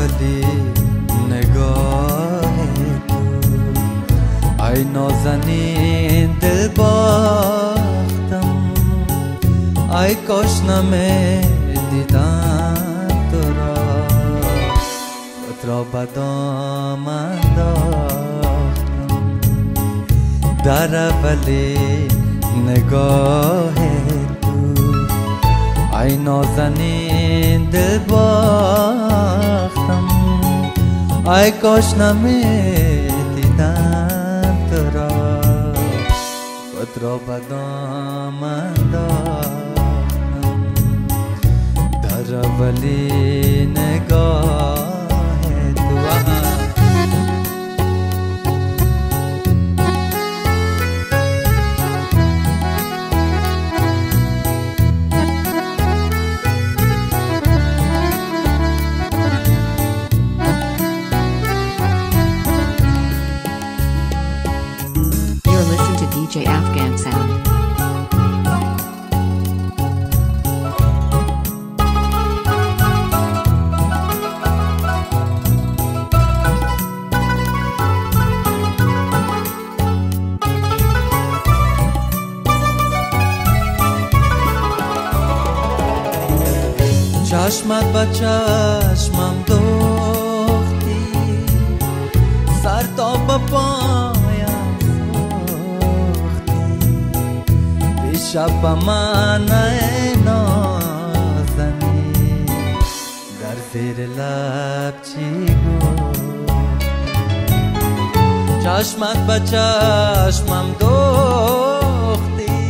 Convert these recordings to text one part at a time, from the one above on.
ولی نگاه تو. ای نازنین دل باختم ای کاش نمی دیدم تو را. خود را بدام انداختم. در اولی نگاه تو. ای نازنین دل باختم aikos nami tinantro kotrobadomando dharavali چشمت به چشمم دوختی. سر تا به پایم سوختی. دیشب به من نازنی در زیر لب چی چشمت به چشمم دوختی.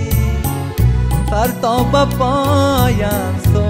سر تا به پایم سوختی.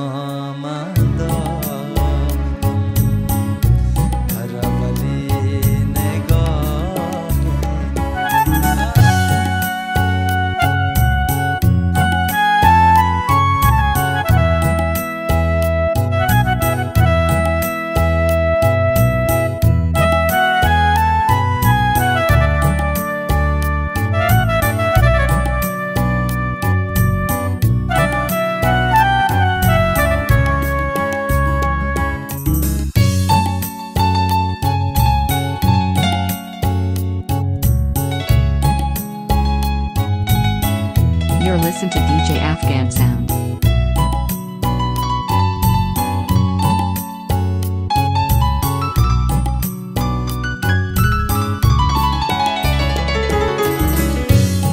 You're listening to DJ Afghan Sound.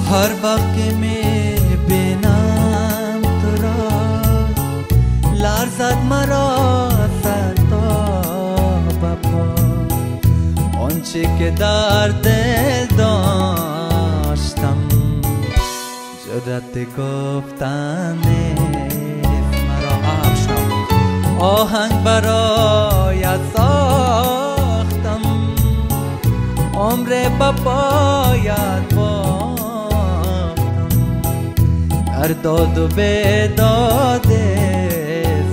هر وقت که می بینم تو را لرزد مرا سر تا به پا آنچه که در دل جرأت گفتن مرا افشم آهنگ برایت ساختم. عمر به پایت باختم. در داد و بیداد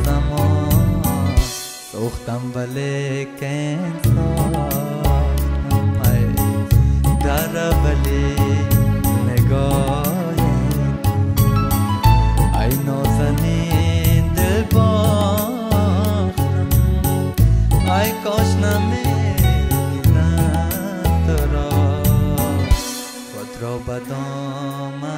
زمان سوختم ولیکن ساختم kos name natra padrobatoma